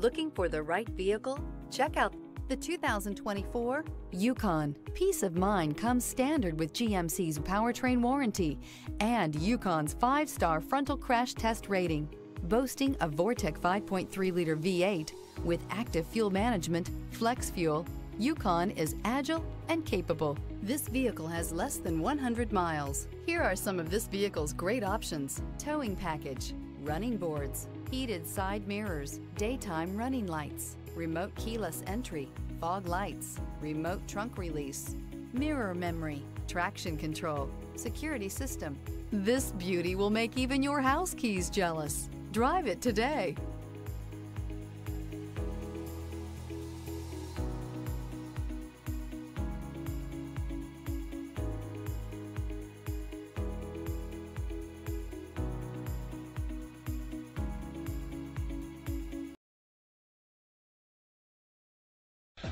Looking for the right vehicle? Check out the 2024 Yukon. Peace of mind comes standard with GMC's powertrain warranty and Yukon's five-star frontal crash test rating. Boasting a Vortec 5.3-liter V8 with active fuel management, flex fuel, Yukon is agile and capable. This vehicle has less than 100 miles. Here are some of this vehicle's great options. Towing package, running boards, heated side mirrors, daytime running lights, remote keyless entry, fog lights, remote trunk release, mirror memory, traction control, security system. This beauty will make even your house keys jealous. Drive it today.